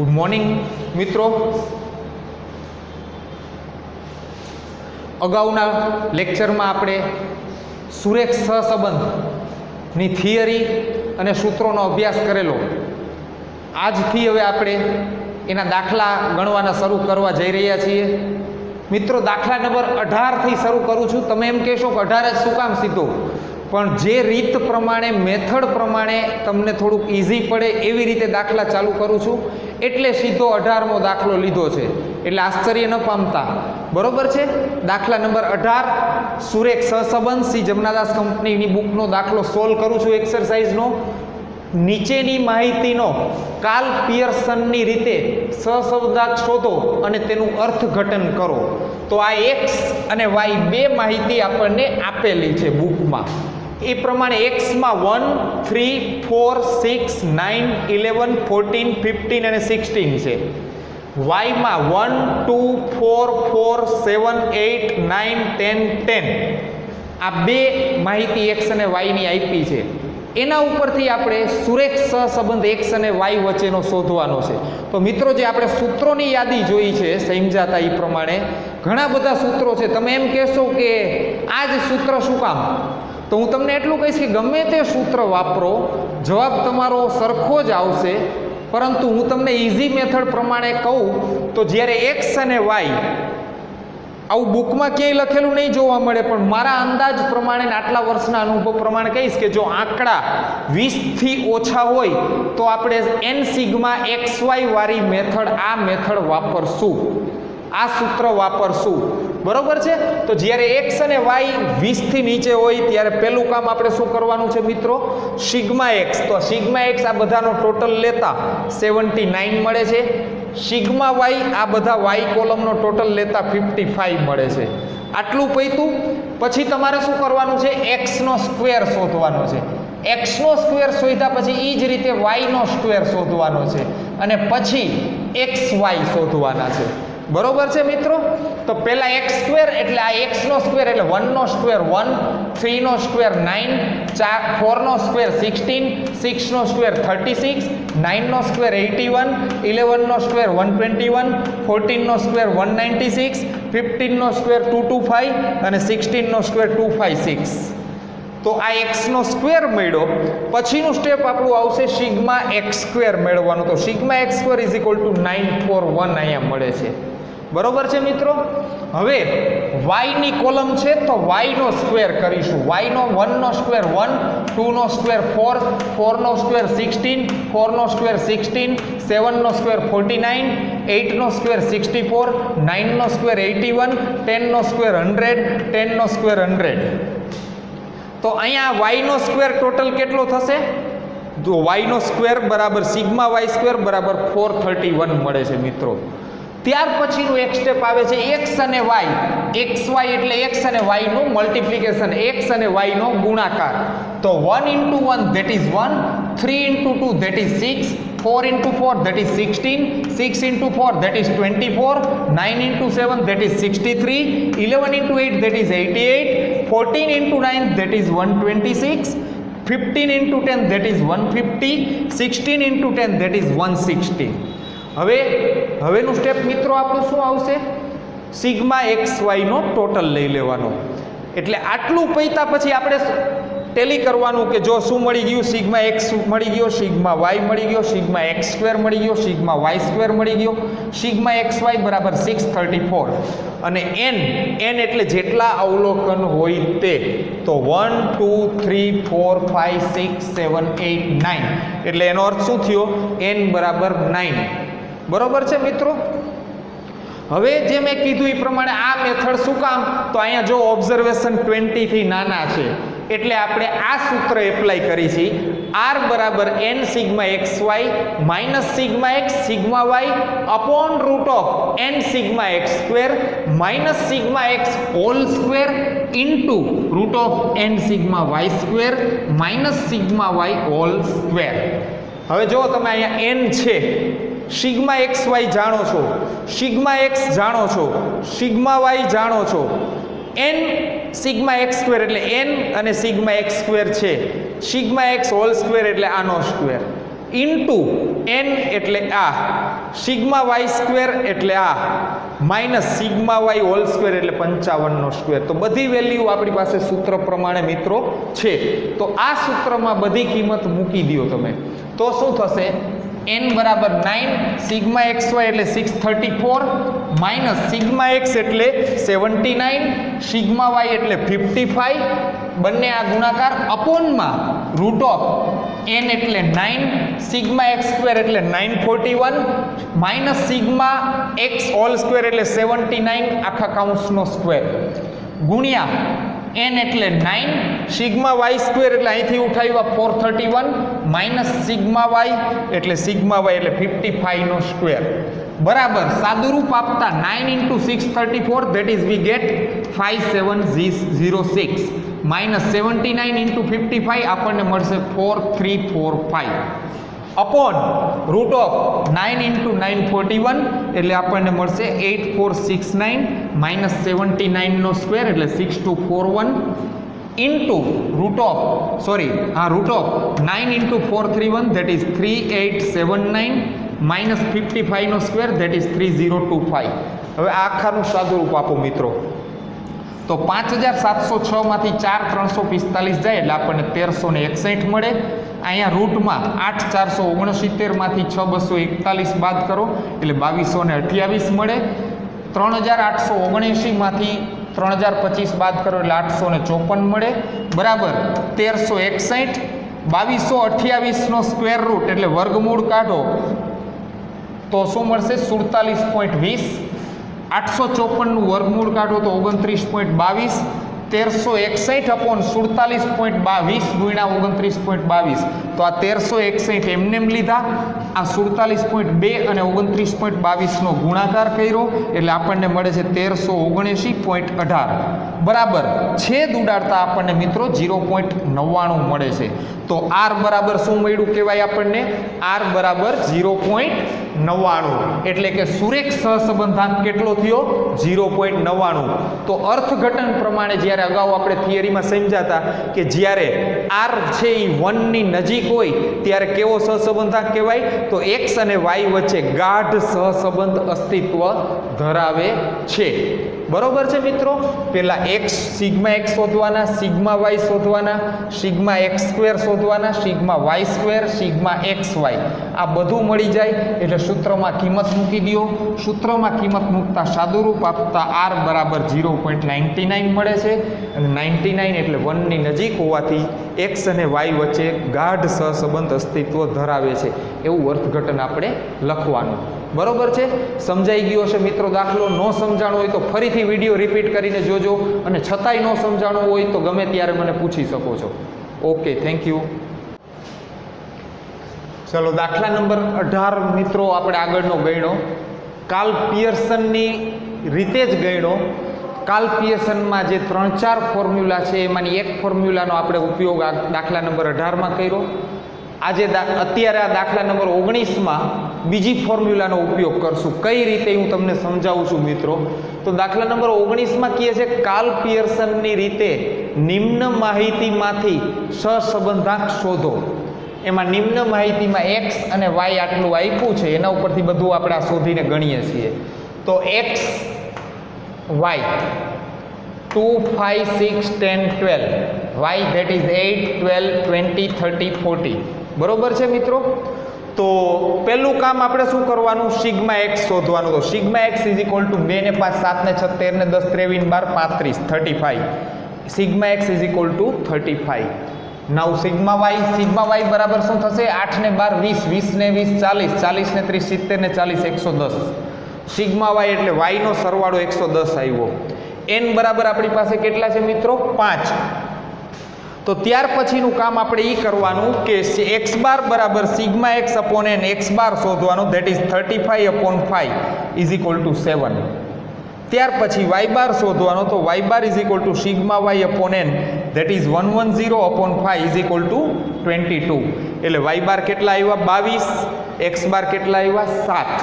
Good morning મિત્રો. અગાઉના લેક્ચરમાં આપણે સુરેખ સહસંબંધની થિયરી અને સૂત્રોનો અભ્યાસ કરેલો. આજથી હવે આપણે એના દાખલા ગણવાના શરૂ કરવા જઈ રહ્યા છીએ. મિત્રો, દાખલા નંબર અઢારથી શરૂ કરું છું. તમે એમ કહેશો કે અઢાર જ શું કામ સીધો? પણ જે રીત પ્રમાણે, મેથડ પ્રમાણે તમને થોડુંક ઇઝી પડે એવી રીતે દાખલા ચાલુ કરું છું. એટલે સીધો અઢારમો દાખલો લીધો છે. એટલે આશ્ચર્ય ન પામતા. બરોબર છે? દાખલા નંબર અઢાર, સુરેખ સહસંબંધ, સી જમનાદાસ કંપનીની બુકનો દાખલો સોલ્વ કરું છું એક્સરસાઇઝનો નીચેની માહિતીનો કાલ પિયર્સનની રીતે સહસંબંધાત શોધો અને તેનું અર્થઘટન કરો. તો આ એક્સ અને વાય બે માહિતી આપણને આપેલી છે બુકમાં. એ પ્રમાણે એક્સમાં one, three, four, six, nine, eleven, fourteen, fifteen અને સિક્સટીન છે. વાયમાં one, two, four four, seven eight nine, ten ten. આ બે માહિતી એક્સ અને વાયની આપી છે. એના ઉપરથી આપણે સુરેખ સહસંબંધ એક્સ અને વાય વચ્ચેનો શોધવાનો છે. તો મિત્રો, જે આપણે સૂત્રોની યાદી જોઈ છે સમજાતા એ પ્રમાણે, ઘણા બધા સૂત્રો છે. તમે એમ કહેશો કે આ જ સૂત્ર શું કામ? તો હું તમને એટલું કહીશ કે ગમે તે સૂત્ર વાપરો, જવાબ તમારો સરખો જ આવશે. પરંતુ હું તમને ઇઝી મેથડ પ્રમાણે કહું, તો જ્યારે એક્સ અને વાય આવું બુકમાં ક્યાંય લખેલું નહીં જોવા મળે, પણ મારા અંદાજ પ્રમાણે આટલા વર્ષના અનુભવ પ્રમાણે કહીશ કે જો આંકડા વીસથી ઓછા હોય, તો આપણે એન સિગ્મા એક્સ વાય વાળી મેથડ આ મેથડ વાપરશું. આ સૂત્ર વાપરશું. બરોબર છે? તો જ્યારે એક્સ અને વાય વીસથી નીચે હોય, ત્યારે પહેલું કામ આપણે શું કરવાનું છે મિત્રો? સિગ્મા એક્સ તો સિગ્મા એક્સ આ બધાનો ટોટલ લેતા સેવન્ટી નાઇન મળે છે. સિગ્મા વાય આ બધા વાય કોલમનો ટોટલ લેતા ફિફ્ટી ફાઈવ મળે છે. આટલું પૈતું. પછી તમારે શું કરવાનું છે? એક્સનો સ્ક્વેર શોધવાનો છે. એક્સનો સ્ક્વેર શોધ્યા પછી એ જ રીતે વાયનો સ્ક્વેર શોધવાનો છે. અને પછી એક્સ વાય શોધવાના છે. બરોબર છે મિત્રો તો પહેલાં એક્સ સ્ક્વેર એટલે આ એક્સનો સ્ક્વેર એટલે વનનો સ્ક્વેર વન થ્રીનો સ્ક્વેર નાઇન ચાર ફોરનો સ્ક્વેર સિક્સટીન સિક્સનો સ્ક્વેર થર્ટી સિક્સ નાઇનનો સ્ક્વેર એટી વન ઇલેવનનો સ્ક્વેર વન ટ્વેન્ટી વન ફોર્ટીનનો સ્ક્વેર વન નાઇન્ટી સિક્સ ફિફ્ટીનનો સ્ક્વેર ટુ ટુ ફાઇવ અને સિક્સટીનનો સ્ક્વેર ટુ ફાઇવ સિક્સ તો આ એક્સનો સ્ક્વેર મળ્યો પછીનું સ્ટેપ આપણું આવશે સિગ્મા એક્સ સ્ક્વેર મેળવવાનું તો sigma x square is equal to nine four one અહીંયા મળે છે બરોબર છે મિત્રો હવે વાયની કોલમ છે તો વાયનો સ્ક્વેર કરીશું વાયનો વનનો સ્ક્વેર વન ટુનો સ્ક્વેર ફોર ફોરનો સ્ક્વેર સિક્સટીન ફોરનો સ્ક્વેર સિક્સટીન સેવનનો સ્ક્વેર ફોર્ટી નાઇન એઇટનો સ્ક્વેર સિક્સટી ફોર નાઇનનો સ્ક્વેર એટી વન ટેનનો સ્ક્વેર હંડ્રેડ ટેનનો સ્ક્વેર હંડ્રેડ તો અહીંયા વાયનો સ્ક્વેર ટોટલ કેટલો થશે તો વાયનો સ્ક્વેર બરાબર સિગ્મા વાય સ્ક્વેર બરાબર ફોર થર્ટી વન મળે છે મિત્રો ત્યાર પછીનું એક સ્ટેપ આવે છે એક્સ અને વાય એક્સ વાય એટલે એક્સ અને વાયનું મલ્ટિપ્લિકેશન એક્સ અને વાયનો ગુણાકાર. તો one into one that is one three into two that is six four into four that is sixteen six into four that is twenty four nine into seven that is sixty three eleven into eight that is eighty eight fourteen into nine that is one twenty six fifteen into ten that is one fifty sixteen into ten that is one sixty હવે, હવેનું step મિત્રો આપણું શું આવશે? Sigma x વાયનો total લઈ લેવાનો. એટલે આટલું પૈતા પછી આપણે ટેલી કરવાનું કે જો શું મળી ગયું? સિગ્મા એક્સ મળી ગયો, સિગ્મા વાય મળી ગયો, સિગ્મા એક્સ સ્ક્વેર મળી ગયો, સિગ્મા વાય સ્ક્વેર મળી ગયો. સિગ્મા એક્સ વાય બરાબર સિક્સ થર્ટી ફોર અને એન એન એટલે જેટલા અવલોકન હોય તે. તો one two three four five six seven eight nine એટલે એનો અર્થ શું થયો? એન બરાબર નાઇન બરોબર છે મિત્રો? હવે જે મેં કીધું એ પ્રમાણે આ મેથડ શું કામ? તો અહીંયા જો ઓબ્ઝર્વેશન ટ્વેન્ટીથી નાના છે, એટલે આપણે આ સૂત્ર એપ્લાય કરી છે આર બરાબર n sigma x y minus sigma x sigma y upon root of n sigma x square minus sigma x whole square into root of n sigma y square minus sigma y whole square હવે જો તમે અહીંયા N છે sigma x Y જાણો છો? Sigma x જાણો છો? Sigma Y જાણો છો? એન સિગ્મા એક્સ સ્ક્વેર એટલે એન અને સિગ્મા એક્સ સ્ક્વેર છે. સિગ્મા એક્સ હોલ સ્ક્વેર એટલે આનો સ્ક્વેર. ઇન્ટુ એન એટલે આ. સિગ્મા વાય સ્ક્વેર એટલે આ. Minus sigma y whole square એટલે પંચાવનનો સ્ક્વેર. તો બધી વેલ્યુ આપણી પાસે સૂત્ર પ્રમાણે મિત્રો છે. તો આ સૂત્રમાં બધી કિંમત મૂકી દો તમે. તો શું થશે? એન બરાબર નાઇન સિગ્મા એક્સ વાય એટલે six thirty four minus sigma x એટલે સેવન્ટી નાઇન સિગ્મા વાય એટલે ફિફ્ટી ફાઈવ બંને આ ગુણાકાર અપોનમાં રૂટ ઓફ એન એટલે નાઇન સિગ્મા એક્સ સ્ક્વેર એટલે nine forty one minus sigma x whole square એટલે સેવન્ટી નાઇન આખા કાઉન્ટ્સનો સ્ક્વેર ગુણ્યા એન એટલે નાઇન સિગ્મા વાય સ્ક્વેર એટલે અહીંથી ઉઠાવ્યા four thirty one minus sigma y એટલે સિગ્મા વાય એટલે ફિફ્ટી ફાઈવનો સ્ક્વેર બરાબર, સાદુરૂપ આપતા nine into six thirty four that is we get five seven zero six minus seventy nine into fifty five આપણને મળશે four three four five upon root of nine into nine forty one એટલે આપણને મળશે eight four six nine minus seventy નાઇનનો square એટલે six two four one into root of sorry હા root of nine into four three one that is three eight seven nine minus fifty ફાઇવનો square that is three zero two five હવે આખાનું સાદુરૂપ આપો મિત્રો. તો પાંચ હજાર સાતસો છમાંથી ચાર ત્રણસો પિસ્તાલીસ જાય, એટલે આપણને તેરસો ને એકસઠ મળે. અહીંયા રૂટમાં આઠ ચારસો ઓગણસિત્તેરમાંથી છ બસો એકતાલીસ બાદ કરો, એટલે બાવીસો ને અઠ્યાવીસ મળે. ત્રણ હજાર આઠસો ઓગણએંશીમાંથી ત્રણ હજાર પચીસ બાદ કરો, એટલે આઠસો ને ચોપન મળે. બરાબર, તેરસો એકસઠ, બાવીસો અઠ્યાવીસનો સ્ક્વેર રૂટ એટલે વર્ગમૂળ કાઢો. તો શું મળશે? સુડતાલીસ પોઈન્ટ વીસ. આઠસો ચોપનનું વર્ગમૂળ કાઢો તો ઓગણત્રીસ પોઈન્ટ બાવીસ. તેરસો એકસઠ અપોન સુડતાલીસ પોઈન્ટ બાવીસ ગુણ્યા ઓગણત્રીસ પોઈન્ટ બાવીસ. તો આ તેરસો એકસઠ એમને લીધા? આ સુડતાલીસ પોઈન્ટ બે અને ઓગણત્રીસ પોઈન્ટ બાવીસનો ગુણાકાર કર્યો, એટલે આપણને મળે છે તેરસો ઓગણએંશી પોઈન્ટ અઢાર. બરાબર છેદ ઉડાડતા આપણને મિત્રો જીરો પોઈન્ટ નવ્વાણું મળે છે. તો આર બરાબર શું મળ્યું કહેવાય આપણને? આર બરાબર ઝીરો પોઈન્ટ નવ્વાણું. એટલે કે સુરેખ સહસંબંધાંક કેટલો થયો? ઝીરો પોઈન્ટ નવ્વાણું. તો અર્થઘટન પ્રમાણે જ્યારે અગાઉ આપણે થિયરીમાં સમજાતા કે જ્યારે આર છે એ વનની નજીક હોય, ત્યારે કેવો સહસંબંધાંક કહેવાય? તો એક્સ અને વાય વચ્ચે ગાઢ સહસંબંધ અસ્તિત્વ ધરાવે છે. બરોબર છે મિત્રો? પહેલાં એક્સ સિગ્મા એક્સ શોધવાના, સિગ્મા વાય શોધવાના, સિગ્મા એક્સ સ્ક્વેર શોધવાના, sigma y square, sigma x y આ બધું મળી જાય, એટલે સૂત્રમાં કિંમત મૂકી દો. સૂત્રમાં કિંમત મૂકતા સાદુરૂપ આપતા આર બરાબર ઝીરો પોઈન્ટ નાઇન્ટી નાઇન મળે છે. અને નાઇન્ટી નાઇન એટલે વનની નજીક હોવાથી એક્સ અને વાય વચ્ચે ગાઢ સહસંબંધ અસ્તિત્વ ધરાવે છે. એવું અર્થઘટન આપણે લખવાનું. બરોબર છે? સમજાઈ ગયો હશે મિત્રો, દાખલો ન સમજાણો હોય તો ફરીથી વીડિયો રિપીટ કરીને જોજો અને છતાંય ન સમજાણો હોય તો ગમે ત્યારે મને પૂછી શકો છો. ઓકે થેન્ક યુ ચલો, દાખલા નંબર અઢાર મિત્રો આપણે આગળનો ગણ્યો. કાલ પિયર્સનની રીતે જ ગણ્યો. કાલ પિયર્સનમાં જે ત્રણ ચાર ફોર્મ્યુલા છે, એમાંની એક ફોર્મ્યુલાનો આપણે ઉપયોગ દાખલા નંબર અઢારમાં કર્યો. આજે અત્યારે આ દાખલા નંબર ઓગણીસમાં બીજી ફોર્મ્યુલાનો ઉપયોગ કરશું. કઈ રીતે હું તમને સમજાવું છું મિત્રો? તો દાખલા નંબર ઓગણીસમાં કહે છે, કાલ પિયર્સનની રીતે નિમ્ન માહિતીમાંથી સહસંબંધાંક શોધો. એમાં નિમ્ન માહિતીમાં એક્સ અને વાય આટલું આપ્યું છે. એના ઉપરથી બધું આપણે આ શોધીને ગણીએ છીએ. તો x y two five six ten twelve y that is eight twelve twenty thirty forty બરોબર છે મિત્રો? તો પહેલું કામ આપણે શું કરવાનું? સિગ્મા એક્સ શોધવાનું. તો sigma x is equal to બે ને પાંચ, સાત ને છત્તેર ને દસ, ત્રેવીસ બાર, પાંત્રીસ thirty five sigma x is equal to thirty five નવ સિગ્મા વાય સિગ્મા વાય બરાબર શું થશે? આઠ ને બાર, વીસ વીસ ને વીસ, ચાલીસ ચાલીસ ને ત્રીસ, સિત્તેર ને ચાલીસ, એકસો દસ. સિગ્મા વાય એટલે વાયનો સરવાળો એકસો દસ આવ્યો. એન બરાબર આપણી પાસે કેટલા છે મિત્રો? પાંચ. તો ત્યાર પછીનું કામ આપણે એ કરવાનું કે એક્સ બાર બરાબર sigma x upon n x bar શોધવાનું. That is thirty five upon five is equal to seven ત્યાર પછી વાય બાર શોધવાનો. તો y bar is equal to sigma y upon n that is one one zero upon five is equal to twenty two એટલે y bar કેટલા આવ્યા બાવીસ. X bar કેટલા આવ્યા સાત.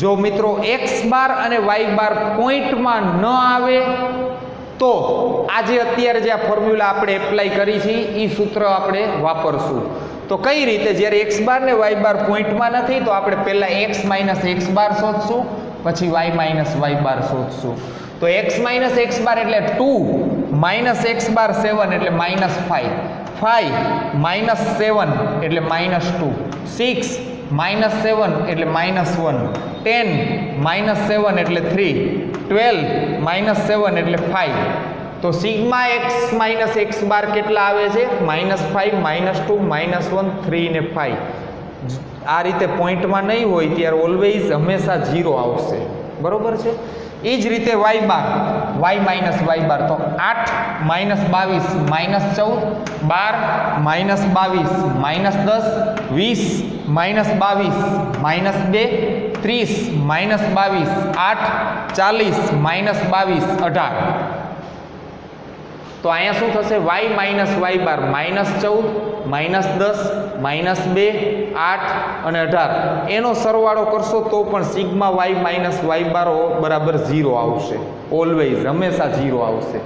જો મિત્રો, એક્સ બાર અને વાય બાર પોઈન્ટમાં ન આવે તો આજે અત્યારે જે આ ફોર્મ્યુલા આપણે એપ્લાય કરી છે એ સૂત્ર આપણે વાપરશું. તો કઈ રીતે? જ્યારે એક્સ બાર ને વાય બાર પોઈન્ટમાં નથી, તો આપણે પહેલાં એક્સ માઇનસ એક્સ બાર શોધશું, પછી વાય માઇનસ વાય બાર શોધશું. તો એક્સ માઇનસ એક્સ બાર એટલે two minus x bar seven એટલે minus five five minus seven એટલે minus two six minus seven એટલે minus one. Ten minus seven એટલે three. Twelve minus seven એટલે five તો sigma x minus x bar કેટલા આવે છે? Minus five minus two, minus one, three ને five આ રીતે પોઈન્ટમાં નહીં હોય ત્યારે ઓલવેઝ હંમેશા ઝીરો આવશે. બરોબર છે? એ જ રીતે y bar y minus y bar. તો આઠ માઇનસ બાવીસ માઇનસ ચૌદ, બાર માઇનસ બાવીસ માઇનસ દસ, વીસ માઇનસ બાવીસ માઇનસ બે, ત્રીસ માઇનસ બાવીસ, આઠ, ચાલીસ માઇનસ બાવીસ, અઢાર. તો અહીંયા શું થશે? Y minus y bar minus ચૌદ માઇનસ દસ માઇનસ બે, આઠ અને અઢાર. એનો સરવાળો કરશો તો પણ sigma y minus y bar બરાબર ઝીરો આવશે. ઓલવેઝ હંમેશા ઝીરો આવશે.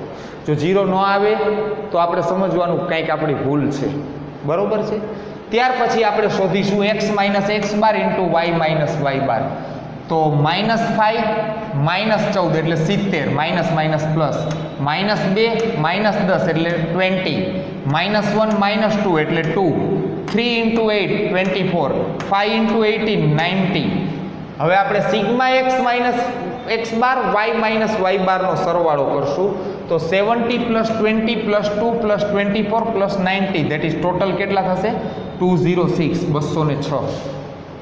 જો ઝીરો ન આવે, તો આપણે સમજવાનું કંઈક આપણી ભૂલ છે. બરોબર છે? ત્યાર પછી આપણે શોધીશું x minus x bar into y minus y bar તો માઇનસ ફાઈવ માઇનસ ચૌદ એટલે સિત્તેર માઇનસ માઇનસ પ્લસ માઇનસ બે માઇનસ દસ એટલે twenty minus one minus two એટલે two three into eight twenty four five into eighteen ninety હવે આપણે sigma x minus x bar y minus y બારનો સરવાળો કરશું. તો seventy plus twenty plus two plus twenty four plus ninety that is total કેટલા થશે? Two zero six બસો ને છ.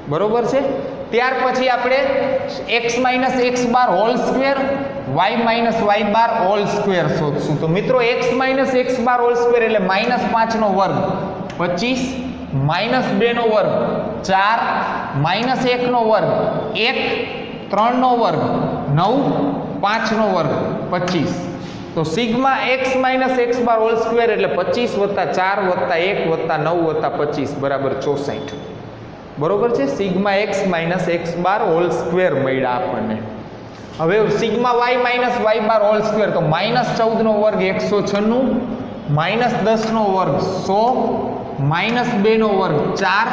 બરોબર છે? ત્યાર પછી આપણે x minus x bar whole square y minus y bar whole square શોધશું. તો મિત્રો x minus x bar whole square એટલે માઇનસ પાંચનો વર્ગ, પચીસ માઇનસ બેનો વર્ગ, ચાર માઇનસ એકનો વર્ગ, એક ત્રણનો વર્ગ, નવ પાંચનો વર્ગ, પચીસ. તો sigma x minus x bar whole square એટલે પચીસ વત્તા ચાર વત્તા એક વત્તા નવ વત્તા પચીસ, બરાબર ચોસઠ. બરોબર છે? Sigma x minus x bar whole square મળ્યા આપણને. હવે sigma y minus y bar whole square, તો માઇનસ ચૌદનો વર્ગ એકસો છન્નું, માઇનસ દસનો વર્ગ સો, માઇનસ બેનો વર્ગ ચાર,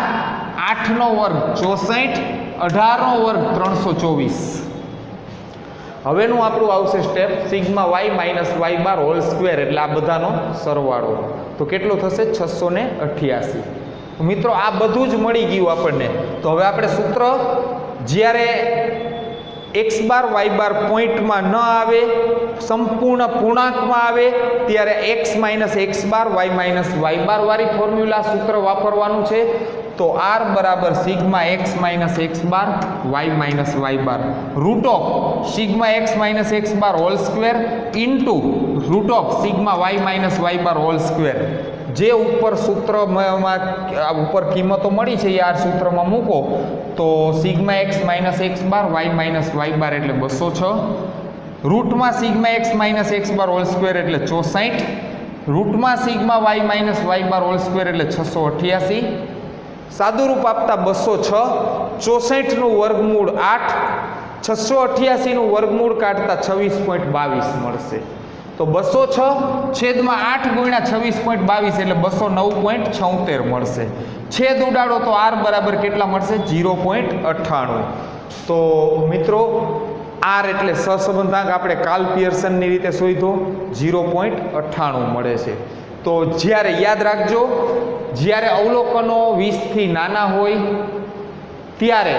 આઠનો વર્ગ ચોસઠ, અઢારનો વર્ગ ત્રણસો ચોવીસ. હવેનું આપણું આવશે step, sigma y minus y bar whole square, એટલે આ બધાનો સરવાળો. તો કેટલો થશે? છસો ને અઠ્યાસી. મિત્રો, આ બધું જ મળી ગયું આપણને. તો હવે આપણે સૂત્ર, જ્યારે એક્સ બાર વાય બાર પોઈન્ટમાં ન આવે, સંપૂર્ણ પૂર્ણાંકમાં આવે, ત્યારે x minus x bar, y minus y bar વાળી ફોર્મ્યુલા સૂત્ર વાપરવાનું છે. તો આર બરાબર sigma x minus x bar, y minus y bar. Root of sigma x minus x bar whole square into root of sigma y minus y bar whole square. જે ઉપર સૂત્રમાં ઉપર કિંમતો મળી છે એ આ સૂત્રમાં મૂકો, તો sigma x minus x bar, y minus y bar એટલે બસો છ. રૂટમાં sigma x minus x bar whole square એટલે ચોસાઠ. રૂટમાં sigma y minus y bar whole square એટલે છસો અઠ્યાસી. સાદુરૂપ આપતા બસો છ. ચોસઠનું વર્ગમૂળ આઠ. છસો અઠ્યાસીનું વર્ગમૂળ કાઢતા છવ્વીસ પોઈન્ટ બાવીસ મળશે. તો બસો છ છેદમાં આઠ ગુણ્યા છવ્વીસ પોઈન્ટ બાવીસ એટલે બસો નવ પોઈન્ટ છોતેર મળશે. છેદ ઉડાડો તો આર બરાબર કેટલા મળશે? જીરો પોઈન્ટ અઠ્ઠાણું. તો મિત્રો, આર એટલે સહસંબંધાંક આપણે કાલ પિયર્સનની રીતે શોધો. જીરો પોઈન્ટ અઠ્ઠાણું મળે છે. તો જ્યારે યાદ રાખજો, જ્યારે અવલોકનો વીસથી નાના હોય, ત્યારે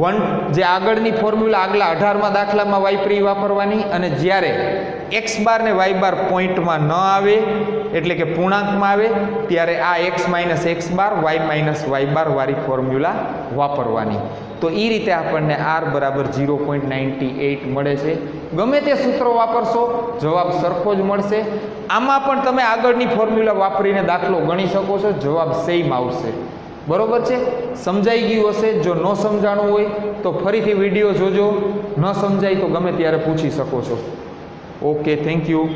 વન, જે આગળની ફોર્મ્યુલા આગલા અઢારમાં દાખલામાં વાયપરી વાપરવાની અને જ્યારે એક્સ બાર ને વાય બાર પોઈન્ટમાં ન આવે, એટલે કે પૂર્ણાંકમાં આવે, ત્યારે આ x minus x bar y minus y bar વાળી ફોર્મ્યુલા વાપરવાની. તો એ રીતે આપણને આર બરાબર ઝીરો પોઈન્ટ નાઇન્ટી એઇટ મળે છે. ગમે તે સૂત્રો વાપરશો, જવાબ સરખો જ મળશે. આમાં પણ તમે આગળની ફોર્મ્યુલા વાપરીને દાખલો ગણી શકો છો, જવાબ સેમ આવશે. બરોબર છે? સમજાઈ ગયું હશે. જો ન સમજાણું હોય તો ફરીથી વીડિયો જોજો. ન સમજાય તો ગમે ત્યારે પૂછી શકો છો. Okay thank you